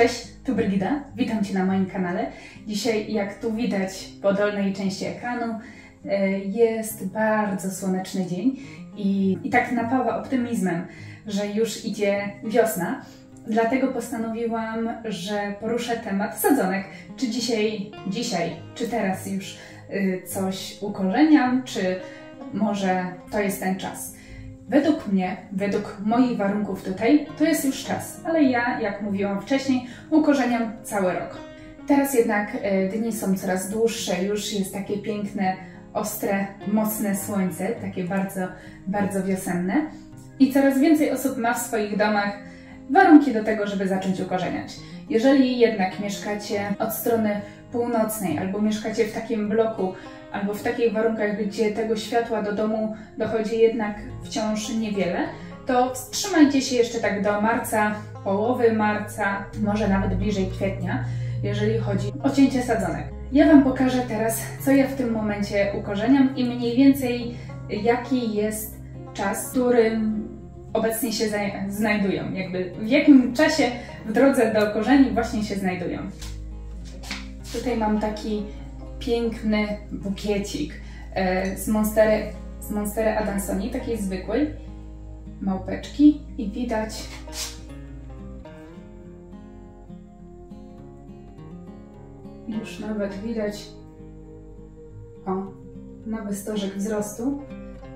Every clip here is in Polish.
Cześć, tu Brygida, witam Cię na moim kanale. Dzisiaj, jak tu widać po dolnej części ekranu, e, jest bardzo słoneczny dzień i, i tak napawa optymizmem, że już idzie wiosna. Dlatego postanowiłam, że poruszę temat sadzonek. Czy dzisiaj, dzisiaj, czy teraz już y, coś ukorzeniam, czy może to jest ten czas. Według mnie, według moich warunków tutaj, to jest już czas, ale ja, jak mówiłam wcześniej, ukorzeniam cały rok. Teraz jednak e, dni są coraz dłuższe, już jest takie piękne, ostre, mocne słońce, takie bardzo, bardzo wiosenne i coraz więcej osób ma w swoich domach warunki do tego, żeby zacząć ukorzeniać. Jeżeli jednak mieszkacie od strony północnej albo mieszkacie w takim bloku, albo w takich warunkach, gdzie tego światła do domu dochodzi jednak wciąż niewiele, to wstrzymajcie się jeszcze tak do marca, połowy marca, może nawet bliżej kwietnia, jeżeli chodzi o cięcie sadzonek. Ja Wam pokażę teraz, co ja w tym momencie ukorzeniam i mniej więcej jaki jest czas, w którym obecnie się znajdują, jakby w jakim czasie w drodze do korzeni właśnie się znajdują. Tutaj mam taki piękny bukiecik e, z Monstery, z Monstery Adansoni, takiej zwykłej, małpeczki i widać już nawet widać o, nowy stożek wzrostu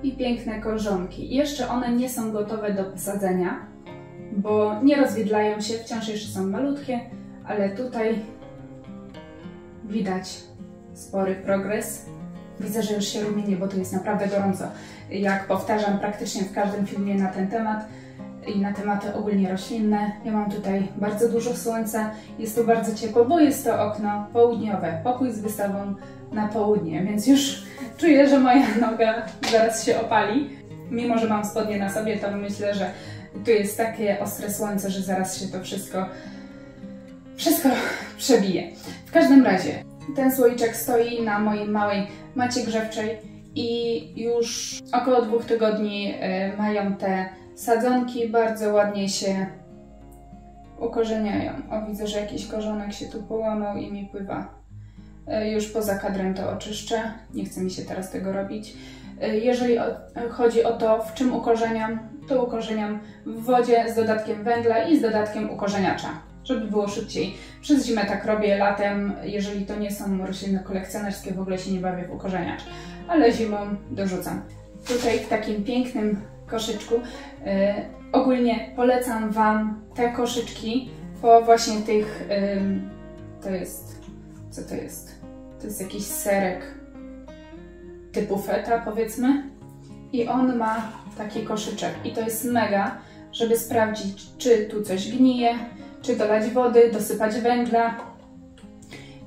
i piękne korzonki. I jeszcze one nie są gotowe do posadzenia, bo nie rozwidlają się, wciąż jeszcze są malutkie, ale tutaj widać spory progres. Widzę, że już się rumienię, bo tu jest naprawdę gorąco. Jak powtarzam praktycznie w każdym filmie na ten temat i na tematy ogólnie roślinne, ja mam tutaj bardzo dużo słońca, jest tu bardzo ciepło, bo jest to okno południowe, pokój z wystawą na południe, więc już czuję, że moja noga zaraz się opali. Mimo, że mam spodnie na sobie, to myślę, że tu jest takie ostre słońce, że zaraz się to wszystko, wszystko przebije. W każdym razie, ten słoiczek stoi na mojej małej macie grzewczej i już około dwóch tygodni y, mają te sadzonki, bardzo ładnie się ukorzeniają. O, widzę, że jakiś korzonek się tu połamał i mi pływa. Y, już poza kadrem to oczyszczę, nie chce mi się teraz tego robić. Y, jeżeli chodzi o to, w czym ukorzeniam, to ukorzeniam w wodzie z dodatkiem węgla i z dodatkiem ukorzeniacza żeby było szybciej. Przez zimę tak robię, latem, jeżeli to nie są rośliny kolekcjonerskie, w ogóle się nie bawię w ukorzeniacz, ale zimą dorzucam. Tutaj w takim pięknym koszyczku yy, ogólnie polecam Wam te koszyczki po właśnie tych, yy, to jest, co to jest? To jest jakiś serek typu feta powiedzmy i on ma taki koszyczek i to jest mega, żeby sprawdzić, czy tu coś gnije, czy dolać wody, dosypać węgla.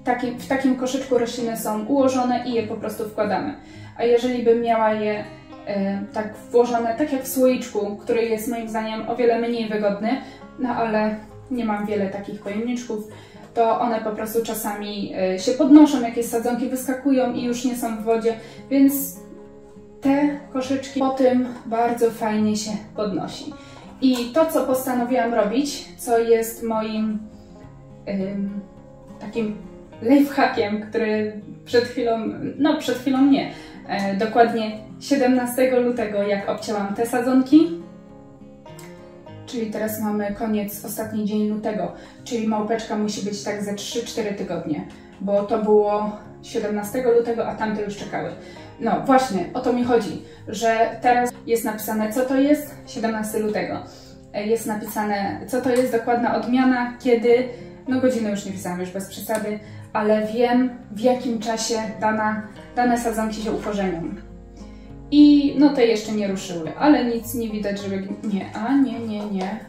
Taki, w takim koszyczku rośliny są ułożone i je po prostu wkładamy. A jeżeli bym miała je e, tak włożone, tak jak w słoiczku, który jest moim zdaniem o wiele mniej wygodny, no ale nie mam wiele takich pojemniczków, to one po prostu czasami e, się podnoszą, jakieś sadzonki wyskakują i już nie są w wodzie, więc te koszyczki po tym bardzo fajnie się podnosi. I to, co postanowiłam robić, co jest moim ym, takim lifehackiem, który przed chwilą, no przed chwilą nie, e, dokładnie 17 lutego, jak obcięłam te sadzonki, czyli teraz mamy koniec, ostatni dzień lutego, czyli małpeczka musi być tak ze 3-4 tygodnie, bo to było 17 lutego, a tamte już czekały. No właśnie, o to mi chodzi, że teraz jest napisane, co to jest 17 lutego. E, jest napisane, co to jest dokładna odmiana, kiedy, no godziny już nie pisałam, już bez przesady, ale wiem, w jakim czasie dana, dane sadzonki się ukorzenią. I no te jeszcze nie ruszyły, ale nic nie widać, żeby... Nie, a nie, nie, nie.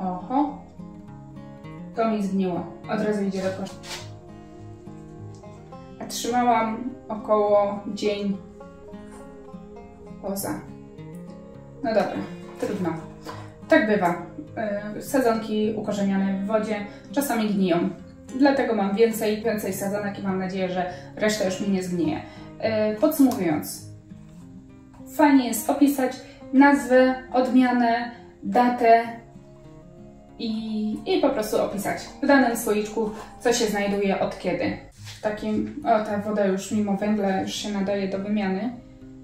Oho. To mi zgniło. Od razu idzie do kosza. Trzymałam około dzień poza. No dobra, trudno. Tak bywa. E, sadzonki ukorzeniane w wodzie czasami gniją. Dlatego mam więcej, więcej sadzonek i mam nadzieję, że reszta już mi nie zgnije. E, podsumowując, fajnie jest opisać nazwę, odmianę, datę i, i po prostu opisać w danym słoiczku, co się znajduje od kiedy. Takim, o ta woda już mimo węgla już się nadaje do wymiany,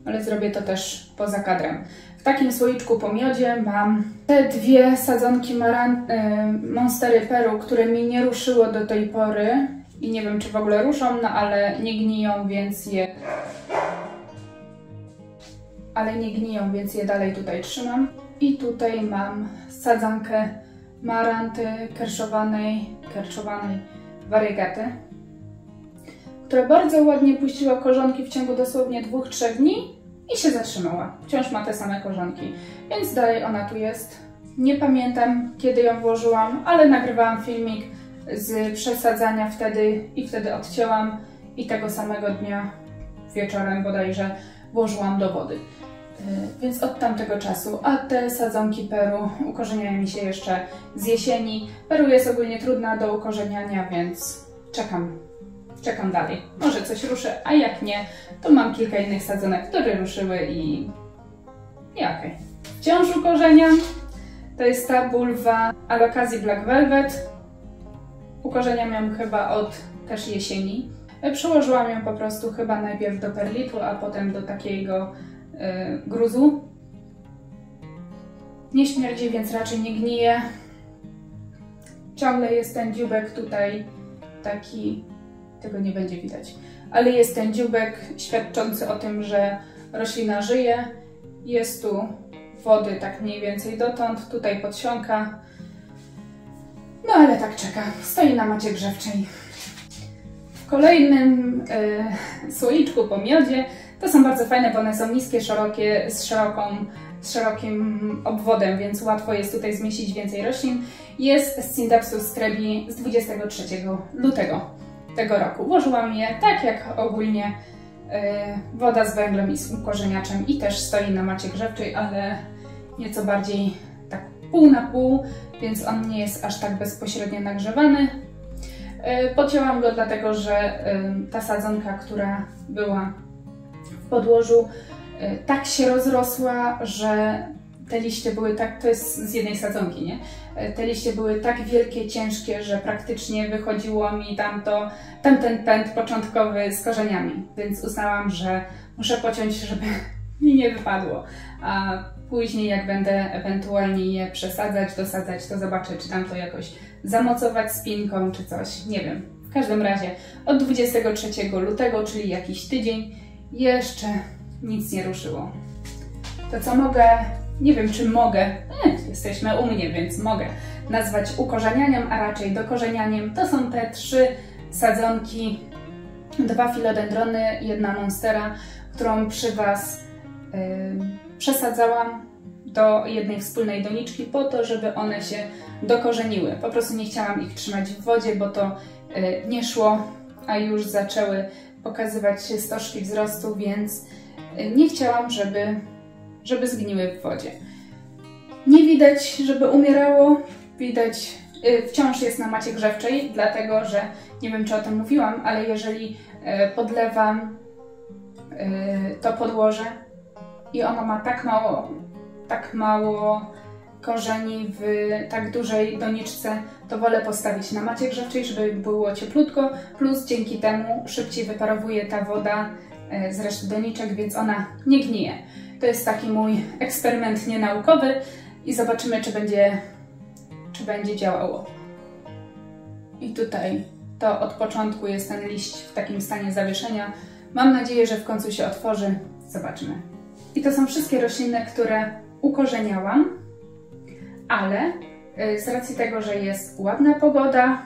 ale zrobię to też poza kadrem. W takim słoiczku po miodzie mam te dwie sadzonki maran, y, Monstery Peru, które mi nie ruszyło do tej pory i nie wiem czy w ogóle ruszą, no ale nie gniją, więc je ale nie gniją, więc je dalej tutaj trzymam. I tutaj mam sadzankę maranty kerszowanej, kerszowanej wariegaty, która bardzo ładnie puściła korzonki w ciągu dosłownie 2-3 dni i się zatrzymała. Wciąż ma te same korzonki, więc dalej ona tu jest. Nie pamiętam kiedy ją włożyłam, ale nagrywałam filmik z przesadzania wtedy i wtedy odcięłam i tego samego dnia wieczorem bodajże włożyłam do wody. Y, więc od tamtego czasu, a te sadzonki Peru ukorzeniają mi się jeszcze z jesieni. Peru jest ogólnie trudna do ukorzeniania, więc czekam, czekam dalej. Może coś ruszy, a jak nie, to mam kilka innych sadzonek, które ruszyły i... i okej. Okay. Wciąż ukorzeniam. To jest ta bulwa Alokazji Black Velvet. Ukorzeniam ją chyba od też jesieni. Przełożyłam ją po prostu chyba najpierw do perlitu, a potem do takiego E, gruzu. Nie śmierdzi, więc raczej nie gnije. Ciągle jest ten dziubek tutaj taki, tego nie będzie widać, ale jest ten dziubek świadczący o tym, że roślina żyje. Jest tu wody tak mniej więcej dotąd, tutaj podsiąka. No ale tak czeka, stoi na macie grzewczej. W kolejnym y, słoiczku po miodzie to są bardzo fajne, bo one są niskie, szerokie, z, szeroką, z szerokim obwodem, więc łatwo jest tutaj zmieścić więcej roślin. Jest Scindapsus strebi z 23 lutego tego roku. Włożyłam je tak jak ogólnie yy, woda z węglem i z ukorzeniaczem i też stoi na macie grzewczej, ale nieco bardziej tak pół na pół, więc on nie jest aż tak bezpośrednio nagrzewany. Yy, pocięłam go dlatego, że yy, ta sadzonka, która była podłożu y, tak się rozrosła, że te liście były tak, to jest z jednej sadzonki, nie? Te liście były tak wielkie, ciężkie, że praktycznie wychodziło mi tamto, tamten pęd początkowy z korzeniami, więc uznałam, że muszę pociąć, żeby mi nie wypadło. A później jak będę ewentualnie je przesadzać, dosadzać, to zobaczę, czy tam to jakoś zamocować spinką, czy coś, nie wiem. W każdym razie od 23 lutego, czyli jakiś tydzień, jeszcze nic nie ruszyło. To co mogę, nie wiem czy mogę, e, jesteśmy u mnie, więc mogę nazwać ukorzenianiem, a raczej dokorzenianiem. To są te trzy sadzonki, dwa filodendrony, jedna monstera, którą przy Was yy, przesadzałam do jednej wspólnej doniczki po to, żeby one się dokorzeniły. Po prostu nie chciałam ich trzymać w wodzie, bo to yy, nie szło, a już zaczęły pokazywać się stożki wzrostu, więc y, nie chciałam, żeby, żeby zgniły w wodzie. Nie widać, żeby umierało, widać y, wciąż jest na macie grzewczej, dlatego że nie wiem, czy o tym mówiłam, ale jeżeli y, podlewam to podłoże i ono ma tak mało, tak mało korzeni w tak dużej doniczce, to wolę postawić na macie grzewczej, żeby było cieplutko, plus dzięki temu szybciej wyparowuje ta woda z reszty doniczek, więc ona nie gnije. To jest taki mój eksperyment nienaukowy i zobaczymy, czy będzie, czy będzie działało. I tutaj to od początku jest ten liść w takim stanie zawieszenia. Mam nadzieję, że w końcu się otworzy. Zobaczymy. I to są wszystkie rośliny, które ukorzeniałam ale y, z racji tego, że jest ładna pogoda,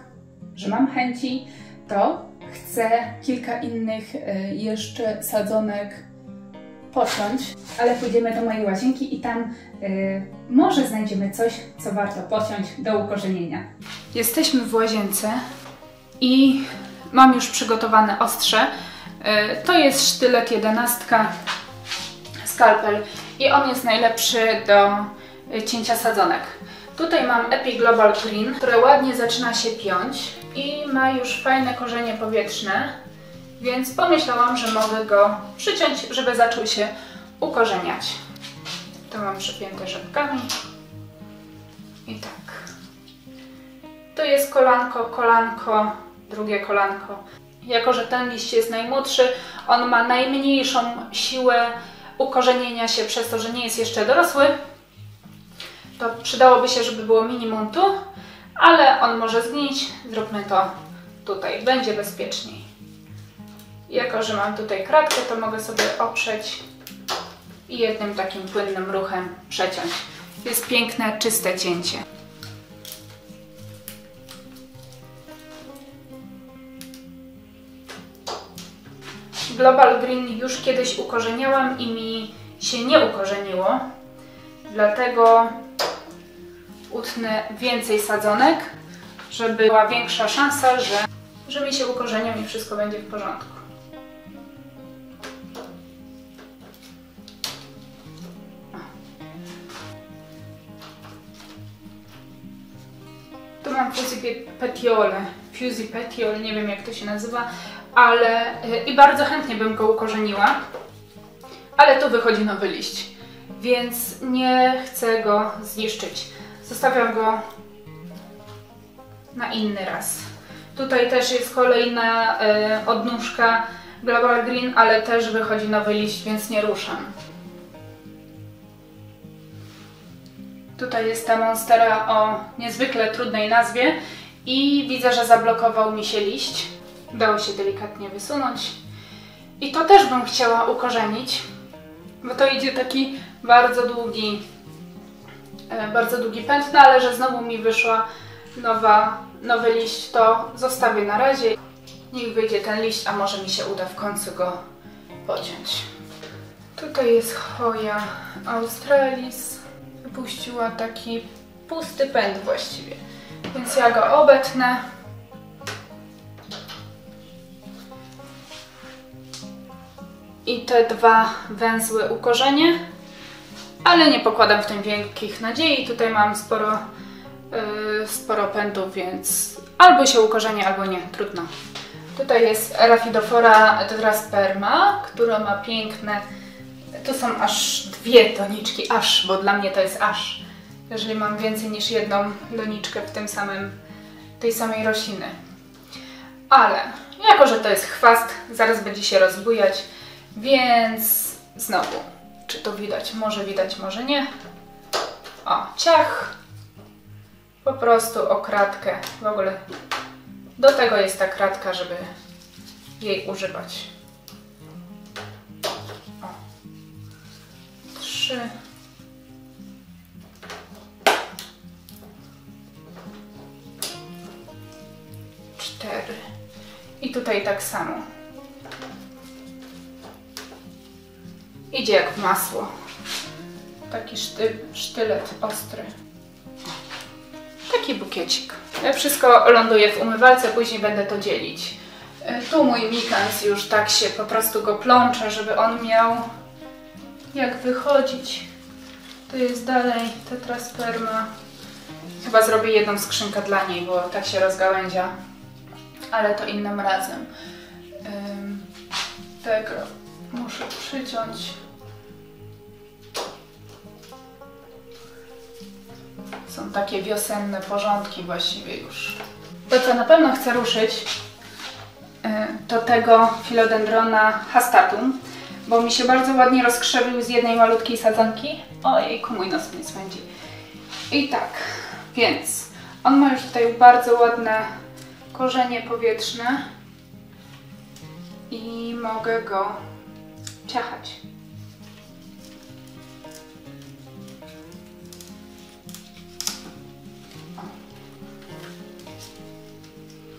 że mam chęci, to chcę kilka innych y, jeszcze sadzonek pociąć, ale pójdziemy do mojej łazienki i tam y, może znajdziemy coś, co warto pociąć do ukorzenienia. Jesteśmy w łazience i mam już przygotowane ostrze. To jest sztylet 11 skalpel i on jest najlepszy do cięcia sadzonek. Tutaj mam Epi Global Clean, które ładnie zaczyna się piąć i ma już fajne korzenie powietrzne, więc pomyślałam, że mogę go przyciąć, żeby zaczął się ukorzeniać. To mam przypięte rzepkami i tak. to jest kolanko, kolanko, drugie kolanko. Jako, że ten liść jest najmłodszy, on ma najmniejszą siłę ukorzenienia się przez to, że nie jest jeszcze dorosły, to przydałoby się, żeby było minimum tu, ale on może zgnić. Zróbmy to tutaj, będzie bezpieczniej. Jako, że mam tutaj kratkę, to mogę sobie oprzeć i jednym takim płynnym ruchem przeciąć. Jest piękne, czyste cięcie. Global Green już kiedyś ukorzeniałam i mi się nie ukorzeniło, dlatego utnę więcej sadzonek, żeby była większa szansa, że, że mi się ukorzenią i wszystko będzie w porządku. Mam Fusy Petiole, Fusy Petiole, nie wiem jak to się nazywa, ale y, i bardzo chętnie bym go ukorzeniła, ale tu wychodzi nowy liść, więc nie chcę go zniszczyć. Zostawiam go na inny raz. Tutaj też jest kolejna y, odnóżka Global Green, ale też wychodzi nowy liść, więc nie ruszam. Tutaj jest ta monstera o niezwykle trudnej nazwie i widzę, że zablokował mi się liść. Dało się delikatnie wysunąć. I to też bym chciała ukorzenić, bo to idzie taki bardzo długi, e, bardzo długi pęd, no ale że znowu mi wyszła nowa, nowy liść, to zostawię na razie. Niech wyjdzie ten liść, a może mi się uda w końcu go pociąć. Tutaj jest Hoja Australis. Wypuściła taki pusty pęd właściwie, więc ja go obetnę. I te dwa węzły ukorzenie, ale nie pokładam w tym wielkich nadziei. Tutaj mam sporo, yy, sporo pędów, więc albo się ukorzenie, albo nie, trudno. Tutaj jest Raphidofora tetrasperma, która ma piękne, tu są aż dwie doniczki, aż, bo dla mnie to jest aż. Jeżeli mam więcej niż jedną doniczkę w tym samym, tej samej rośliny. Ale, jako że to jest chwast, zaraz będzie się rozbujać, więc znowu, czy to widać? Może widać, może nie. O, ciach. Po prostu o kratkę. W ogóle do tego jest ta kratka, żeby jej używać. Trzy. Cztery. I tutaj tak samo. Idzie jak w masło. Taki szty, sztylet ostry. Taki bukiecik. Wszystko ląduje w umywalce, później będę to dzielić. E, tu mój mikans już tak się po prostu go plącze, żeby on miał jak wychodzić. Tu jest dalej tetrasperma. Chyba zrobię jedną skrzynkę dla niej, bo tak się rozgałęzia. Ale to innym razem. Tego muszę przyciąć. Są takie wiosenne porządki właściwie już. To, co na pewno chcę ruszyć, y, to tego philodendrona hastatum, bo mi się bardzo ładnie rozkrzewił z jednej malutkiej sadzonki. Ojejku, mój nos mnie swędzi. I tak, więc on ma już tutaj bardzo ładne korzenie powietrzne i mogę go ciachać.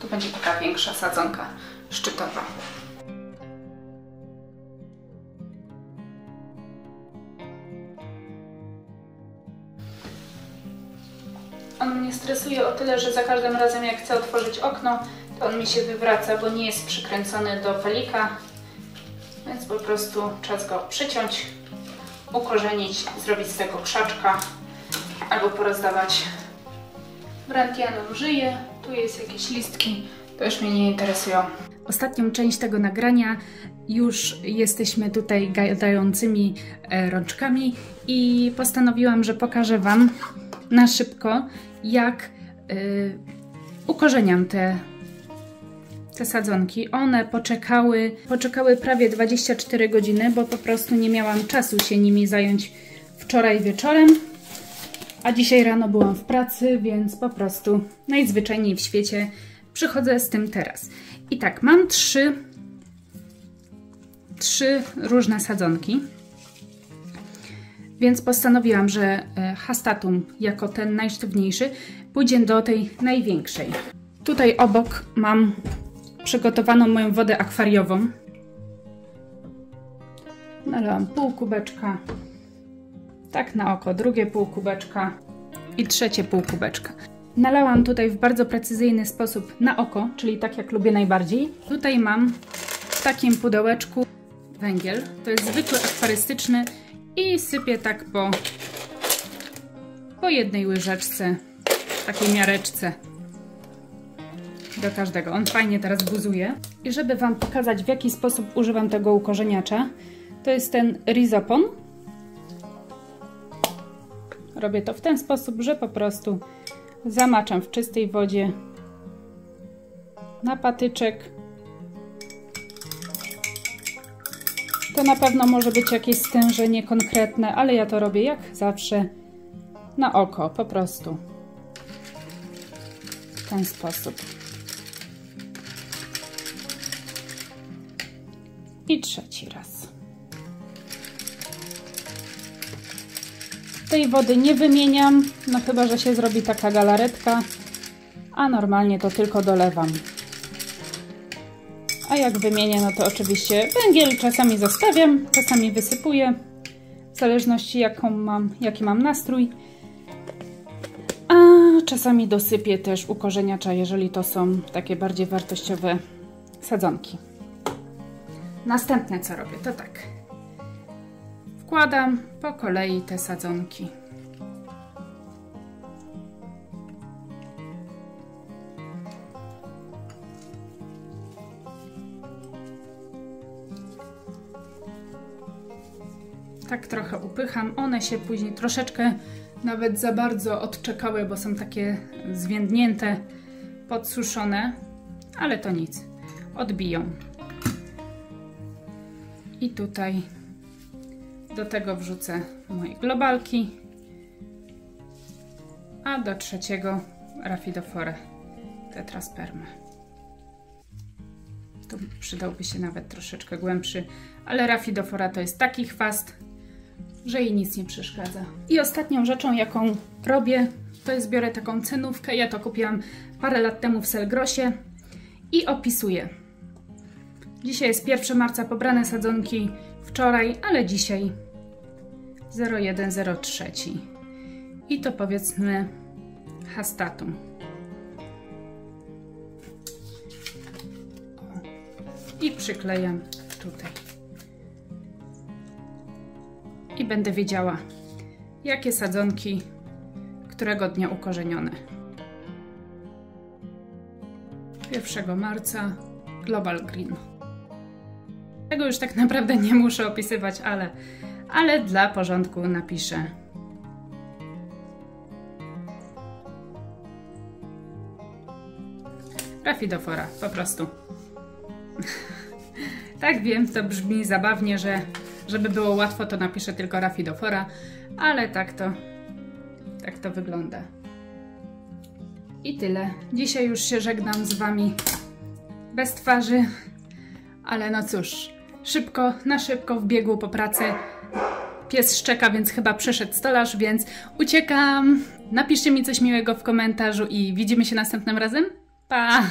Tu będzie taka większa sadzonka szczytowa. On mnie stresuje o tyle, że za każdym razem jak chcę otworzyć okno, to on mi się wywraca, bo nie jest przykręcony do pelika. Więc po prostu czas go przyciąć, ukorzenić, zrobić z tego krzaczka albo porozdawać brantianom żyje. Tu jest jakieś listki, to już mnie nie interesują. Ostatnią część tego nagrania już jesteśmy tutaj gadającymi e, rączkami i postanowiłam, że pokażę Wam na szybko, jak y, ukorzeniam te, te sadzonki. One poczekały, poczekały prawie 24 godziny, bo po prostu nie miałam czasu się nimi zająć wczoraj wieczorem. A dzisiaj rano byłam w pracy, więc po prostu najzwyczajniej w świecie przychodzę z tym teraz. I tak, mam trzy, trzy różne sadzonki. Więc postanowiłam, że e, hastatum jako ten najsztywniejszy pójdzie do tej największej. Tutaj obok mam przygotowaną moją wodę akwariową. Nalałam pół kubeczka, tak na oko, drugie pół kubeczka i trzecie pół kubeczka. Nalałam tutaj w bardzo precyzyjny sposób na oko, czyli tak jak lubię najbardziej. Tutaj mam w takim pudełeczku węgiel. To jest zwykły akwarystyczny i sypię tak po, po jednej łyżeczce, takiej miareczce do każdego. On fajnie teraz buzuje. I żeby Wam pokazać w jaki sposób używam tego ukorzeniacza, to jest ten rizopon. Robię to w ten sposób, że po prostu zamaczam w czystej wodzie na patyczek. To na pewno może być jakieś stężenie konkretne, ale ja to robię jak zawsze na oko, po prostu. W ten sposób. I trzeci raz. Tej wody nie wymieniam, no chyba, że się zrobi taka galaretka, a normalnie to tylko dolewam. A jak wymienię, no to oczywiście węgiel czasami zostawiam, czasami wysypuję, w zależności jaką mam, jaki mam nastrój. A czasami dosypię też ukorzeniacza, jeżeli to są takie bardziej wartościowe sadzonki. Następne co robię, to tak. Wkładam po kolei te sadzonki. Tak trochę upycham. One się później troszeczkę nawet za bardzo odczekały, bo są takie zwiędnięte, podsuszone, ale to nic. Odbiją. I tutaj do tego wrzucę moje globalki, a do trzeciego rafidoforę tetraspermę. Tu przydałby się nawet troszeczkę głębszy, ale rafidofora to jest taki chwast, że jej nic nie przeszkadza. I ostatnią rzeczą, jaką robię, to jest biorę taką cenówkę. Ja to kupiłam parę lat temu w Selgrosie i opisuję. Dzisiaj jest 1 marca, pobrane sadzonki wczoraj, ale dzisiaj 0103. I to powiedzmy hastatum. I przyklejam tutaj. I będę wiedziała, jakie sadzonki którego dnia ukorzenione. 1 marca Global Green. Tego już tak naprawdę nie muszę opisywać, ale, ale dla porządku napiszę. Rafidofora, po prostu. tak wiem, to brzmi zabawnie, że żeby było łatwo, to napiszę tylko Rafidofora, ale tak to, tak to wygląda. I tyle. Dzisiaj już się żegnam z Wami bez twarzy, ale no cóż, szybko, na szybko w biegu po pracy. Pies szczeka, więc chyba przeszedł stolarz, więc uciekam. Napiszcie mi coś miłego w komentarzu i widzimy się następnym razem. Pa!